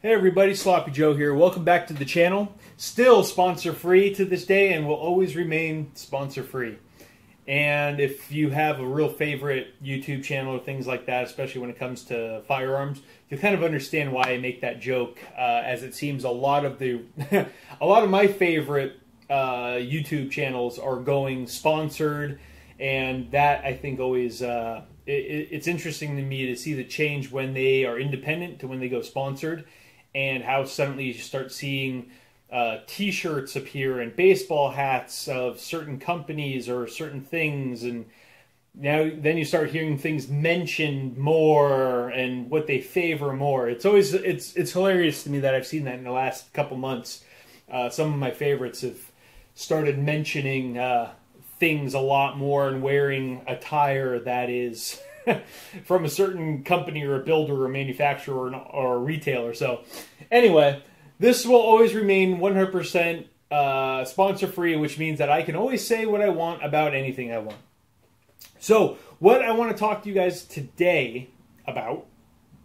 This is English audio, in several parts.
Hey everybody, Sloppy Joe here. Welcome back to the channel. Still sponsor free to this day and will always remain sponsor free. And if you have a real favorite YouTube channel or things like that, especially when it comes to firearms, you kind of understand why I make that joke, uh, as it seems a lot of the, a lot of my favorite uh, YouTube channels are going sponsored, and that I think always uh, it, it's interesting to me to see the change when they are independent to when they go sponsored, and how suddenly you start seeing uh, T-shirts appear and baseball hats of certain companies or certain things, and now then you start hearing things mentioned more and what they favor more. It's always it's it's hilarious to me that I've seen that in the last couple months. Uh, some of my favorites have started mentioning uh, things a lot more and wearing attire that is from a certain company or a builder or manufacturer or, or a retailer. So, anyway, this will always remain 100% uh, sponsor free, which means that I can always say what I want about anything I want. So, what I want to talk to you guys today about,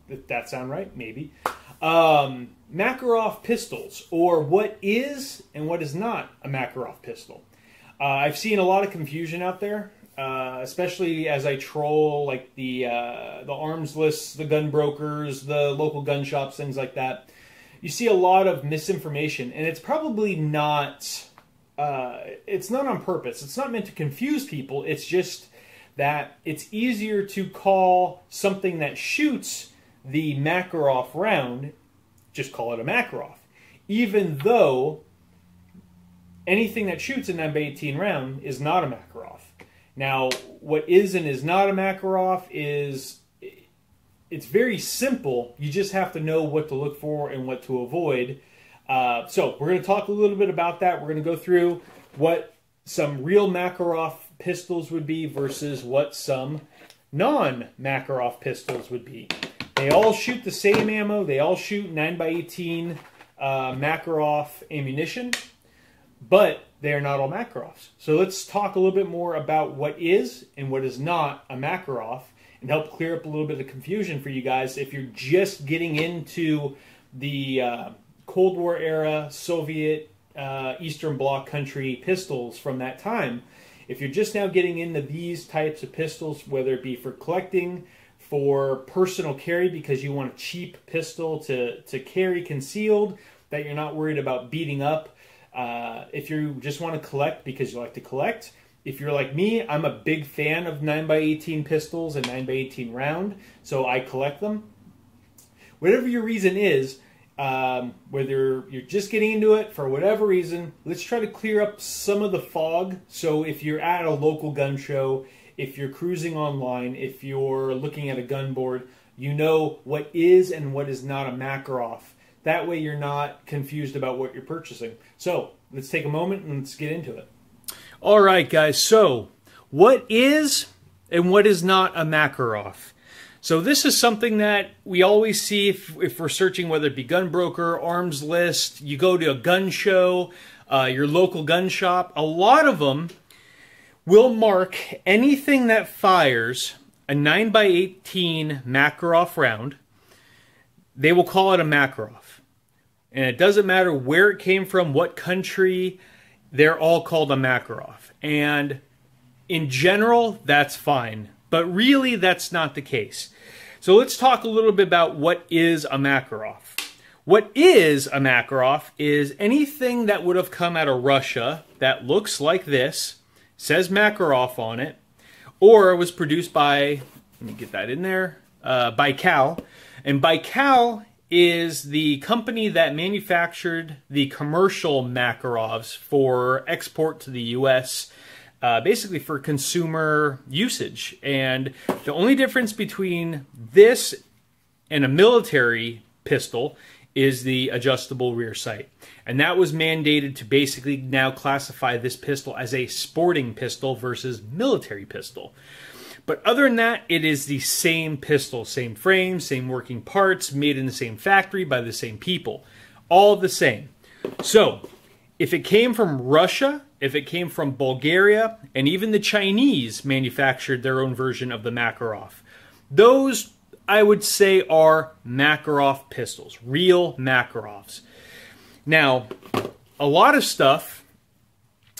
if that sound right? Maybe. Um, Makarov pistols, or what is and what is not a Makarov pistol. Uh, I've seen a lot of confusion out there, uh, especially as I troll like the uh, the arms lists, the gun brokers, the local gun shops, things like that. You see a lot of misinformation, and it's probably not. Uh, it's not on purpose. It's not meant to confuse people. It's just that it's easier to call something that shoots the Makarov round, just call it a Makarov, even though anything that shoots a 9x18 round is not a Makarov. Now, what is and is not a Makarov is it's very simple. You just have to know what to look for and what to avoid. Uh, so we're going to talk a little bit about that. We're going to go through what some real Makarov pistols would be versus what some non-Makarov pistols would be. They all shoot the same ammo. They all shoot 9x18 uh, Makarov ammunition, but they are not all Makarovs. So let's talk a little bit more about what is and what is not a Makarov and help clear up a little bit of confusion for you guys if you're just getting into the uh, Cold War era Soviet uh, Eastern Bloc country pistols from that time. If you're just now getting into these types of pistols, whether it be for collecting, for personal carry because you want a cheap pistol to, to carry concealed that you're not worried about beating up. Uh, if you just want to collect because you like to collect, if you're like me, I'm a big fan of 9x18 pistols and 9x18 round, so I collect them. Whatever your reason is, um, whether you're just getting into it for whatever reason, let's try to clear up some of the fog. So if you're at a local gun show, if you're cruising online, if you're looking at a gun board, you know what is and what is not a Makarov. That way you're not confused about what you're purchasing. So let's take a moment and let's get into it. All right, guys. So what is and what is not a Makarov? So this is something that we always see if, if we're searching, whether it be gun broker, arms list, you go to a gun show, uh, your local gun shop. A lot of them will mark anything that fires a 9x18 Makarov round. They will call it a Makarov. And it doesn't matter where it came from, what country, they're all called a Makarov. And in general, that's fine. But really, that's not the case. So let's talk a little bit about what is a Makarov. What is a Makarov is anything that would have come out of Russia that looks like this, says Makarov on it, or was produced by, let me get that in there, uh, Baikal. And Baikal is the company that manufactured the commercial Makarovs for export to the U.S uh, basically for consumer usage. And the only difference between this and a military pistol is the adjustable rear sight. And that was mandated to basically now classify this pistol as a sporting pistol versus military pistol. But other than that, it is the same pistol, same frame, same working parts, made in the same factory by the same people. All the same. So, if it came from Russia, if it came from Bulgaria, and even the Chinese manufactured their own version of the Makarov. Those I would say are Makarov pistols, real Makarovs. Now, a lot of stuff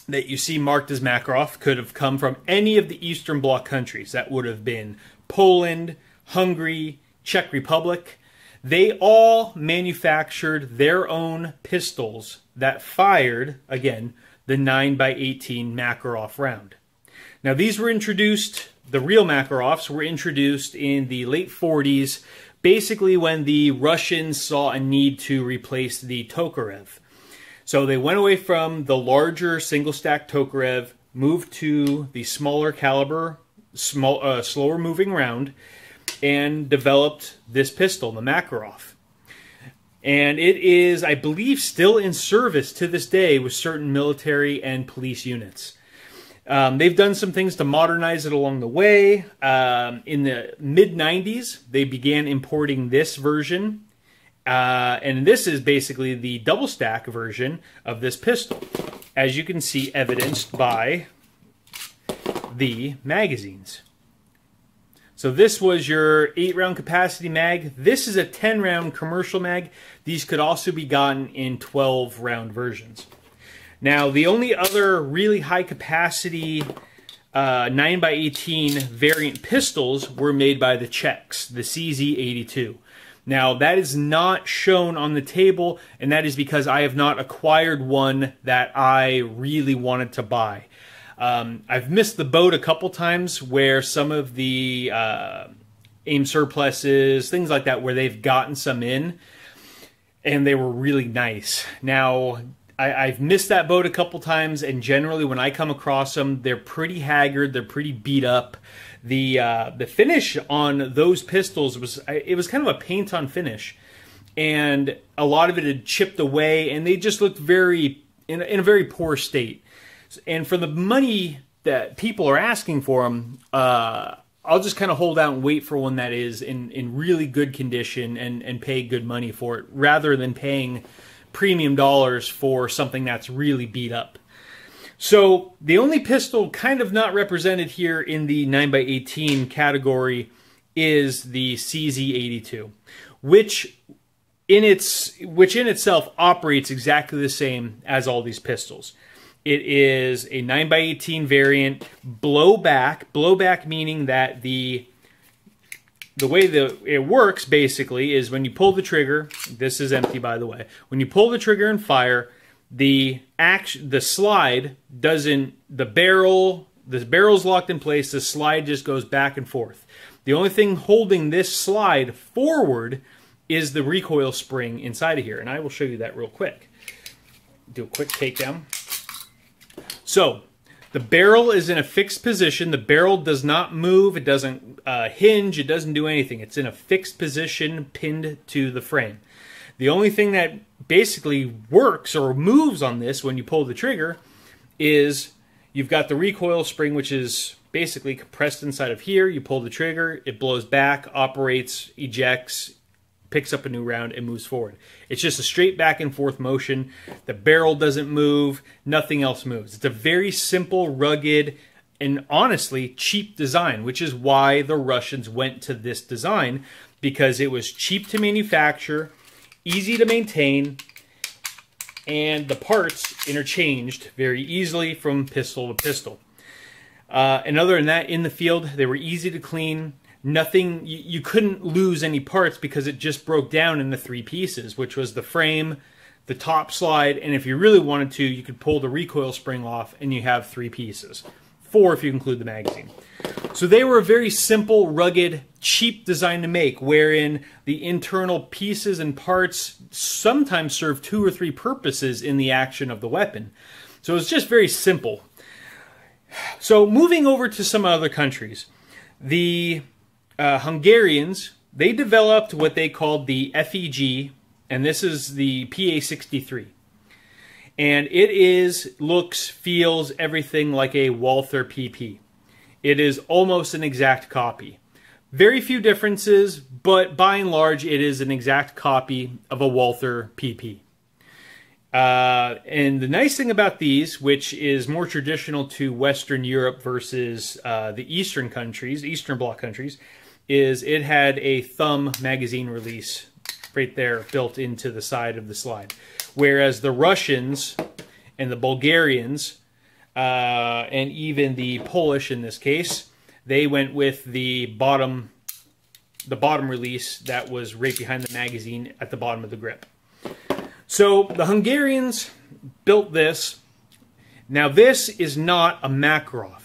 that you see marked as Makarov could have come from any of the Eastern Bloc countries. That would have been Poland, Hungary, Czech Republic. They all manufactured their own pistols that fired, again, the 9x18 Makarov round. Now, these were introduced, the real Makarovs were introduced in the late 40s, basically when the Russians saw a need to replace the Tokarev. So they went away from the larger single stack Tokarev, moved to the smaller caliber, small, uh, slower moving round, and developed this pistol, the Makarov. And it is, I believe, still in service to this day with certain military and police units. Um, they've done some things to modernize it along the way. Um, in the mid 90s, they began importing this version uh, and this is basically the double stack version of this pistol, as you can see evidenced by the magazines. So this was your 8 round capacity mag. This is a 10 round commercial mag. These could also be gotten in 12 round versions. Now the only other really high capacity uh, 9x18 variant pistols were made by the Czechs, the CZ82. Now, that is not shown on the table, and that is because I have not acquired one that I really wanted to buy. Um, I've missed the boat a couple times where some of the uh, AIM surpluses, things like that, where they've gotten some in, and they were really nice. Now, I, have missed that boat a couple times, and generally, when I come across them, they're pretty haggard, they're pretty beat up the uh, the finish on those pistols was it was kind of a paint on finish, and a lot of it had chipped away, and they just looked very in, in a very poor state. And for the money that people are asking for them, uh, I'll just kind of hold out and wait for one that is in in really good condition and and pay good money for it, rather than paying premium dollars for something that's really beat up. So the only pistol kind of not represented here in the 9x18 category is the CZ82, which in its which in itself operates exactly the same as all these pistols. It is a 9x18 variant blowback, blowback meaning that the the way that it works basically is when you pull the trigger, this is empty by the way. When you pull the trigger and fire, the action the slide doesn't the barrel the barrel's locked in place the slide just goes back and forth. The only thing holding this slide forward is the recoil spring inside of here and i will show you that real quick. Do a quick takedown. So the barrel is in a fixed position. The barrel does not move. It doesn't uh, hinge. It doesn't do anything. It's in a fixed position pinned to the frame. The only thing that basically works or moves on this when you pull the trigger is you've got the recoil spring, which is basically compressed inside of here. You pull the trigger, it blows back, operates, ejects, picks up a new round, and moves forward. It's just a straight back and forth motion. The barrel doesn't move, nothing else moves. It's a very simple, rugged, and honestly cheap design, which is why the Russians went to this design because it was cheap to manufacture easy to maintain, and the parts interchanged very easily from pistol to pistol. Uh, and other than that, in the field, they were easy to clean. Nothing, you, you couldn't lose any parts because it just broke down into three pieces, which was the frame, the top slide, and if you really wanted to, you could pull the recoil spring off and you have three pieces. Four if you include the magazine. So they were a very simple, rugged, cheap design to make, wherein the internal pieces and parts sometimes serve two or three purposes in the action of the weapon. So it's just very simple. So moving over to some other countries, the uh, Hungarians, they developed what they called the FEG, and this is the PA63. And it is, looks, feels everything like a Walther PP. It is almost an exact copy. Very few differences, but by and large, it is an exact copy of a Walther PP. Uh, and the nice thing about these, which is more traditional to Western Europe versus uh, the Eastern countries, Eastern Bloc countries, is it had a thumb magazine release right there built into the side of the slide. Whereas the Russians and the Bulgarians, uh, and even the Polish in this case, they went with the bottom the bottom release that was right behind the magazine at the bottom of the grip. So the Hungarians built this. Now this is not a Makarov.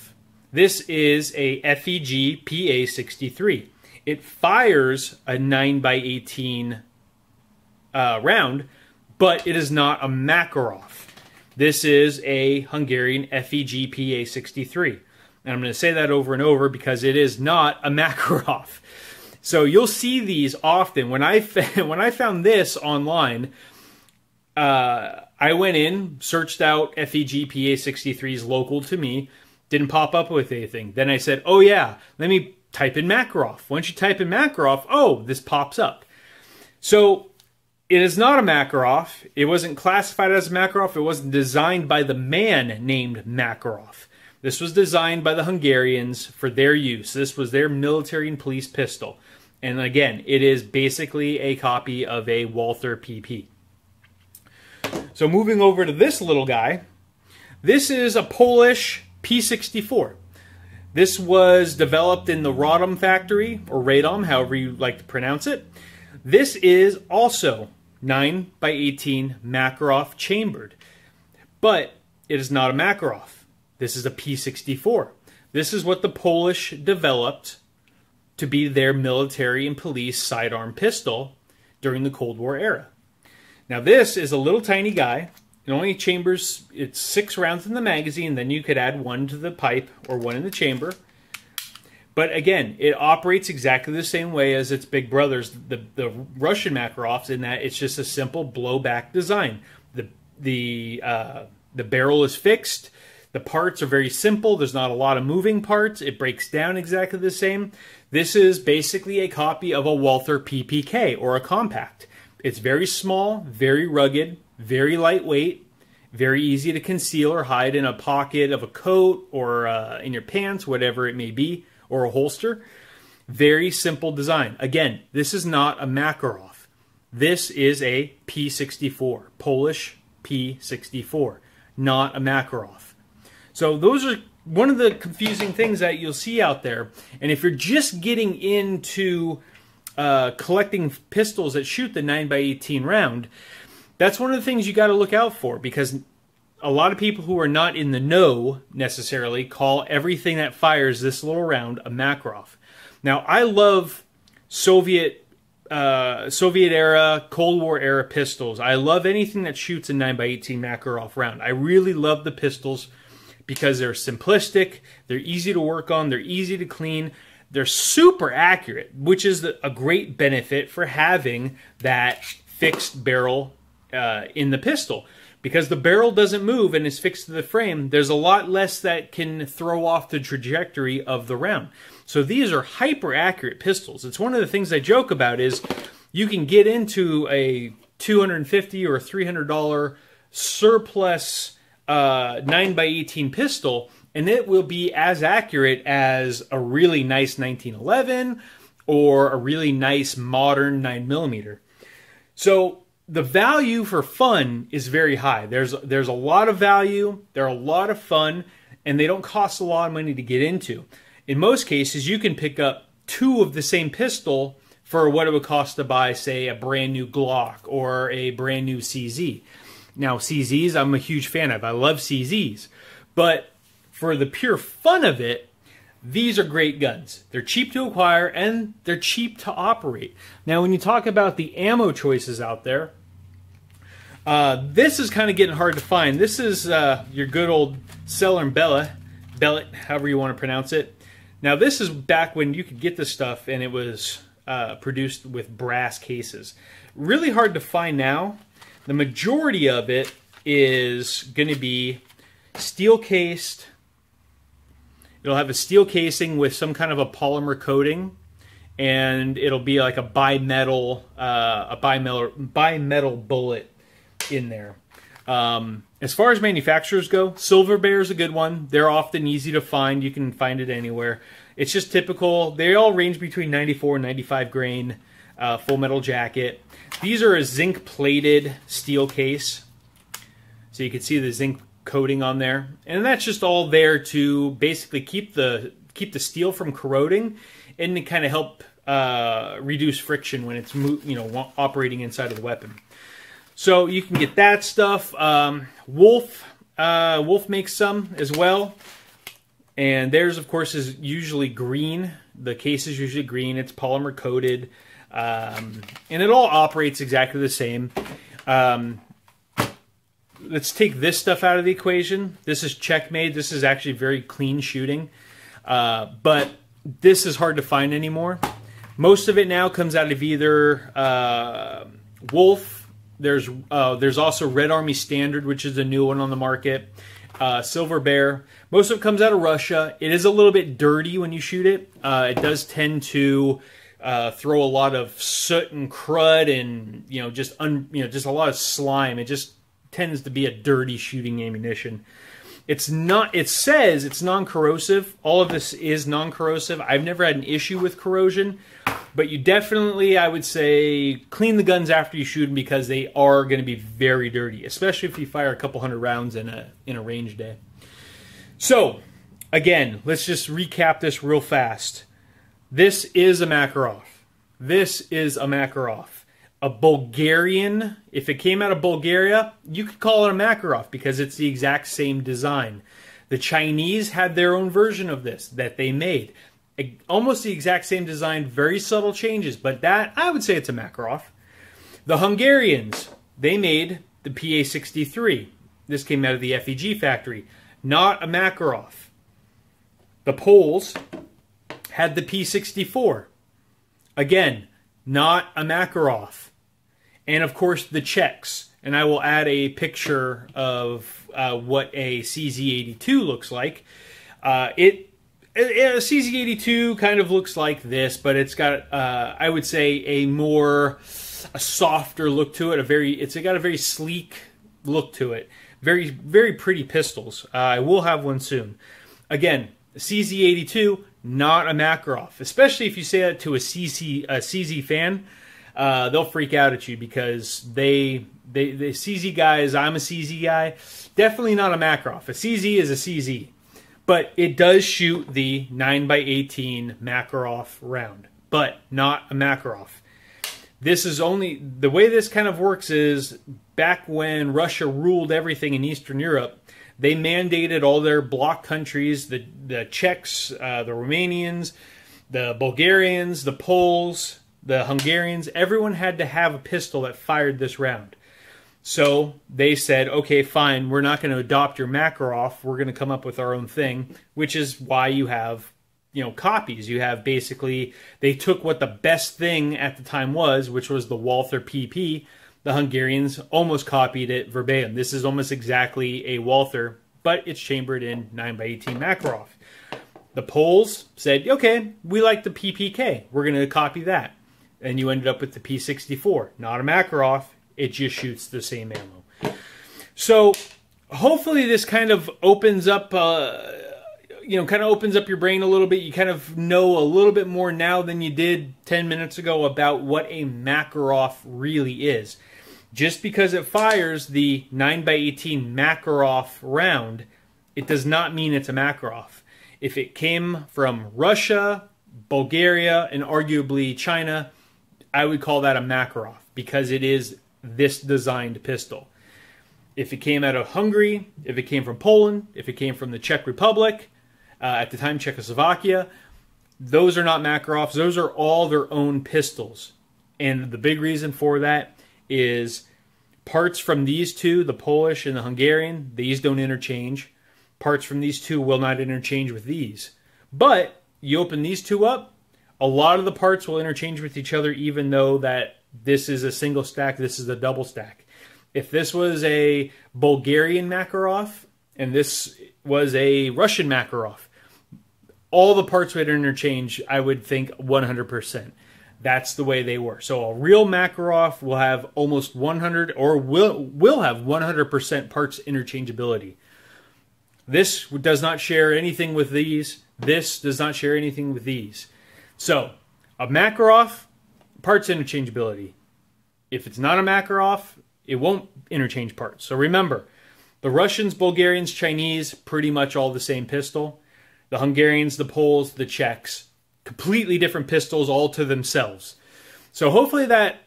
This is a FEG PA63. It fires a 9x18 uh, round, but it is not a Makarov. This is a Hungarian FEG PA63. And I'm going to say that over and over because it is not a Makarov. So you'll see these often. When I when I found this online, uh, I went in, searched out FEG PA63s local to me, didn't pop up with anything. Then I said, "Oh yeah, let me type in Makarov." Once you type in Makarov, oh, this pops up. So it is not a Makarov. It wasn't classified as a Makarov. It wasn't designed by the man named Makarov. This was designed by the Hungarians for their use. This was their military and police pistol. And again, it is basically a copy of a Walther PP. So moving over to this little guy, this is a Polish P64. This was developed in the Radom factory, or Radom, however you like to pronounce it. This is also 9 by 18 Makarov chambered, but it is not a Makarov. This is a P64. This is what the Polish developed to be their military and police sidearm pistol during the Cold War era. Now this is a little tiny guy. It only chambers, it's six rounds in the magazine, then you could add one to the pipe or one in the chamber. But again, it operates exactly the same way as its big brothers, the, the Russian Makarovs, in that it's just a simple blowback design. The, the, uh, the barrel is fixed. The parts are very simple. There's not a lot of moving parts. It breaks down exactly the same. This is basically a copy of a Walther PPK or a compact. It's very small, very rugged, very lightweight, very easy to conceal or hide in a pocket of a coat or uh, in your pants, whatever it may be, or a holster. Very simple design. Again, this is not a Makarov. This is a P64, Polish P64, not a Makarov. So those are one of the confusing things that you'll see out there. And if you're just getting into uh, collecting pistols that shoot the 9x18 round, that's one of the things you got to look out for because a lot of people who are not in the know necessarily call everything that fires this little round a Makarov. Now, I love Soviet uh, Soviet era, Cold War era pistols. I love anything that shoots a 9x18 Makarov round. I really love the pistols because they're simplistic, they're easy to work on, they're easy to clean, they're super accurate, which is a great benefit for having that fixed barrel uh, in the pistol. Because the barrel doesn't move and is fixed to the frame, there's a lot less that can throw off the trajectory of the round. So these are hyper accurate pistols. It's one of the things I joke about is you can get into a 250 or 300 dollar surplus uh, 9x18 pistol and it will be as accurate as a really nice 1911 or a really nice modern 9 millimeter. So the value for fun is very high. There's there's a lot of value, they're a lot of fun, and they don't cost a lot of money to get into. In most cases, you can pick up two of the same pistol for what it would cost to buy, say, a brand new Glock or a brand new CZ. Now, CZs, I'm a huge fan of. I love CZs. But for the pure fun of it, these are great guns. They're cheap to acquire and they're cheap to operate. Now, when you talk about the ammo choices out there, uh, this is kind of getting hard to find. This is uh, your good old and Bella, Bellet, however you want to pronounce it. Now, this is back when you could get this stuff and it was uh, produced with brass cases. Really hard to find now. The majority of it is going to be steel cased. It'll have a steel casing with some kind of a polymer coating, and it'll be like a bimetal, uh, a bimetal, bimetal bullet in there. Um, as far as manufacturers go, Silver Bear is a good one. They're often easy to find. You can find it anywhere. It's just typical. They all range between 94 and 95 grain. Uh, full metal jacket. These are a zinc plated steel case. So you can see the zinc coating on there. And that's just all there to basically keep the keep the steel from corroding and to kind of help uh, reduce friction when it's you know operating inside of the weapon. So you can get that stuff. Um, Wolf uh, Wolf makes some as well, and theirs of course is usually green. The case is usually green. It's polymer coated, um, and it all operates exactly the same. Um, let's take this stuff out of the equation. This is checkmate. This is actually very clean shooting, uh, but this is hard to find anymore. Most of it now comes out of either uh, Wolf. There's uh, there's also Red Army Standard, which is a new one on the market. Uh, Silver Bear. Most of it comes out of Russia. It is a little bit dirty when you shoot it. Uh, it does tend to uh, throw a lot of soot and crud and you know just un, you know just a lot of slime. It just tends to be a dirty shooting ammunition. It's not. It says it's non-corrosive. All of this is non-corrosive. I've never had an issue with corrosion, but you definitely, I would say, clean the guns after you shoot them because they are going to be very dirty, especially if you fire a couple hundred rounds in a in a range day. So, again, let's just recap this real fast. This is a Makarov. This is a Makarov a Bulgarian, if it came out of Bulgaria, you could call it a Makarov because it's the exact same design. The Chinese had their own version of this that they made. Almost the exact same design, very subtle changes, but that, I would say it's a Makarov. The Hungarians, they made the PA-63. This came out of the FEG factory. Not a Makarov. The Poles had the P-64. Again, not a Makarov and of course the Czechs. And I will add a picture of uh, what a CZ82 looks like. Uh, it a CZ82 kind of looks like this, but it's got, uh, I would say, a more a softer look to it. A very, it's got a very sleek look to it. Very, very pretty pistols. Uh, I will have one soon. Again, CZ82, not a Makarov, especially if you say that to a CZ, a CZ fan uh, they'll freak out at you because they they the CZ guys. I'm a CZ guy. Definitely not a Makarov. A CZ is a CZ, but it does shoot the 9x18 Makarov round, but not a Makarov. This is only the way this kind of works is back when Russia ruled everything in Eastern Europe. They mandated all their bloc countries, the the Czechs, uh, the Romanians, the Bulgarians, the Poles, the Hungarians, everyone had to have a pistol that fired this round. So they said, okay, fine, we're not going to adopt your Makarov. We're going to come up with our own thing, which is why you have, you know, copies. You have basically, they took what the best thing at the time was, which was the Walther PP. The Hungarians almost copied it verbatim. This is almost exactly a Walther, but it's chambered in 9x18 Makarov. The Poles said, okay, we like the PPK. We're going to copy that and you ended up with the P64. Not a Makarov, it just shoots the same ammo. So hopefully this kind of opens up, uh, you know, kind of opens up your brain a little bit. You kind of know a little bit more now than you did 10 minutes ago about what a Makarov really is. Just because it fires the 9x18 Makarov round, it does not mean it's a Makarov. If it came from Russia, Bulgaria, and arguably China, I would call that a Makarov because it is this designed pistol. If it came out of Hungary, if it came from Poland, if it came from the Czech Republic, uh, at the time Czechoslovakia, those are not Makarovs. Those are all their own pistols. And the big reason for that is parts from these two, the Polish and the Hungarian, these don't interchange. Parts from these two will not interchange with these. But you open these two up, a lot of the parts will interchange with each other, even though that this is a single stack, this is a double stack. If this was a Bulgarian Makarov and this was a Russian Makarov, all the parts would interchange, I would think 100%. That's the way they were. So a real Makarov will have almost 100 or will will have 100% parts interchangeability. This does not share anything with these. This does not share anything with these. So, a Makarov, parts interchangeability. If it's not a Makarov, it won't interchange parts. So remember, the Russians, Bulgarians, Chinese, pretty much all the same pistol. The Hungarians, the Poles, the Czechs, completely different pistols all to themselves. So hopefully that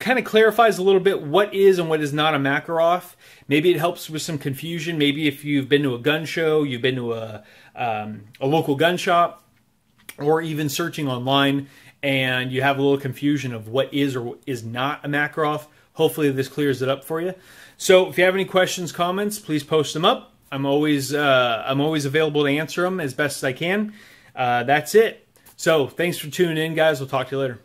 kind of clarifies a little bit what is and what is not a Makarov. Maybe it helps with some confusion. Maybe if you've been to a gun show, you've been to a, um, a local gun shop, or even searching online, and you have a little confusion of what is or is not a Makarov. Hopefully this clears it up for you. So if you have any questions, comments, please post them up. I'm always uh, I'm always available to answer them as best as I can. Uh, that's it. So thanks for tuning in, guys. We'll talk to you later.